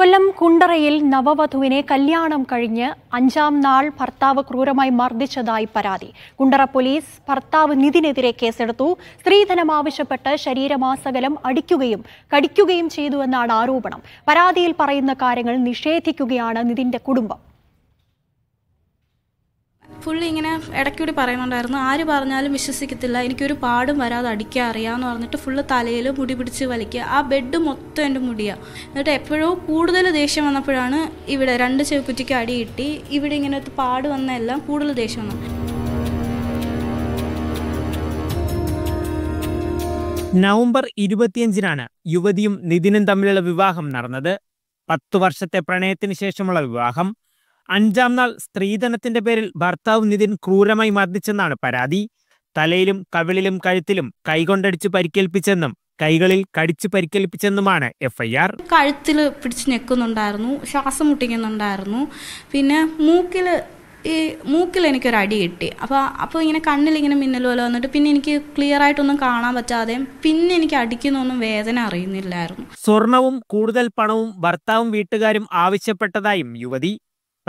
കൊല്ലം കുണ്ടറയിൽ നവവധുവിനെ കല്യാണം കഴിഞ്ഞ് അഞ്ചാം നാൾ ഭർത്താവ് ക്രൂരമായി മർദ്ദിച്ചതായി പരാതി. കുണ്ടറ പോലീസ് ഭർത്താവ് നിതിനെതിരെ കേസെടുത്തു. സ്ത്രീധനം ആവശ്യപ്പെട്ട് ശരീരമാസകലം അടിക്കുകയും കടിക്കുകയും ചെയ്തുവെന്നാണ് ആരോപണം. പരാതിയിൽ പറയുന്ന കാര്യങ്ങൾ നിഷേധിക്കുകയാണ് നിതിന്റെ കുടുംബം. പുള്ളി ഇങ്ങനെ ഇടയ്ക്കൂടി പറയുന്നുണ്ടായിരുന്നു ആര് പറഞ്ഞാലും വിശ്വസിക്കത്തില്ല എനിക്കൊരു പാടും വരാതെ അടിക്കാൻ അറിയാമെന്ന് പറഞ്ഞിട്ട് ഫുള്ള് തലയിൽ മുടി പിടിച്ച് വലിക്കുക. ആ ബെഡ് മൊത്തം എന്റെ മുടിയാണ് എന്നിട്ട് എപ്പോഴോ കൂടുതൽ ദേഷ്യം വന്നപ്പോഴാണ് ഇവിടെ രണ്ട് ചെവിക്കുറ്റിക്ക് അടി കിട്ടി. ഇവിടെ ഇങ്ങനെ പാട് വന്ന എല്ലാം കൂടുതൽ ദേഷ്യം വന്നു. നവംബർ ഇരുപത്തിയഞ്ചിനാണ് യുവതിയും നിതിനും തമ്മിലുള്ള വിവാഹം നടന്നത്. പത്തു വർഷത്തെ പ്രണയത്തിന് ശേഷമുള്ള വിവാഹം. അഞ്ചാം നാൾ സ്ത്രീധനത്തിന്റെ പേരിൽ ഭർത്താവ് നിതിൻ ക്രൂരമായി മർദ്ദിച്ചെന്നാണ് പരാതി. തലയിലും കവിളിലും കഴുത്തിലും കൈകൊണ്ടടിച്ച് പരിക്കേൽപ്പിച്ചെന്നും കൈകളിൽ കടിച്ചു പരിക്കേൽപ്പിച്ചെന്നുമാണ് എഫ്ഐആർ. കഴുത്തിൽ പിടിച്ചു ഞെക്കുന്നുണ്ടായിരുന്നു ശ്വാസം മുട്ടിക്കുന്നുണ്ടായിരുന്നു. പിന്നെ മൂക്കിൽ ഈ മൂക്കിൽ എനിക്കൊരു അടി കിട്ടി. അപ്പോൾ അപ്പോൾ ഇങ്ങനെ കണ്ണിൽ ഇങ്ങനെ മിന്നൽ പോലെ വന്നിട്ട് പിന്നെ എനിക്ക് ക്ലിയർ ആയിട്ടൊന്നും കാണാൻ പറ്റാതെ പിന്നെ എനിക്ക് അടിക്കുന്നൊന്നും വേദന അറിയുന്നില്ലായിരുന്നു. സ്വർണവും കൂടുതൽ പണവും ഭർത്താവും വീട്ടുകാരും ആവശ്യപ്പെട്ടതായും യുവതി.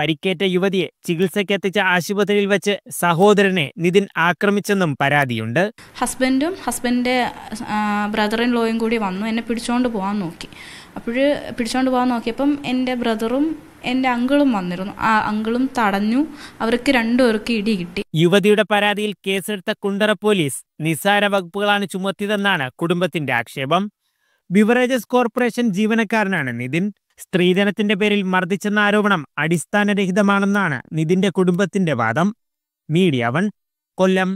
പരിക്കേറ്റ യുവതിയെ ചികിത്സയ്ക്കെത്തിച്ച ആശുപത്രിയിൽ വെച്ച് സഹോദരനെ നിതിൻ ആക്രമിച്ചെന്നും പരാതിയുണ്ട്. ഹസ്ബൻഡും ഹസ്ബൻഡിന്റെ ബ്രദർ ഇൻ ലോയും കൂടി വന്നു എന്നെ പിടിച്ചോണ്ട് പോകാൻ നോക്കി. അപ്പോൾ പിടിച്ചോണ്ട് പോകാൻ നോക്കിയപ്പം എന്റെ ബ്രദറും എന്റെ അങ്കിളും വന്നിരുന്നു. ആ അങ്കിളും തടഞ്ഞു. അവർക്ക് രണ്ടുപേർക്ക് ഇടി കിട്ടി. യുവതിയുടെ പരാതിയിൽ കേസെടുത്ത കുണ്ടറ പോലീസ് നിസ്സാര വകുപ്പുകളാണ് ചുമത്തിയതെന്നാണ് കുടുംബത്തിന്റെ ആക്ഷേപം. ബിവറേജസ് കോർപ്പറേഷൻ ജീവനക്കാരനാണ് നിതിൻ. സ്ത്രീധനത്തിന്റെ പേരിൽ മർദ്ദിച്ചെന്ന ആരോപണം അടിസ്ഥാനരഹിതമാണെന്നാണ് നിതിന്റെ കുടുംബത്തിന്റെ വാദം. മീഡിയ വൺ കൊല്ലം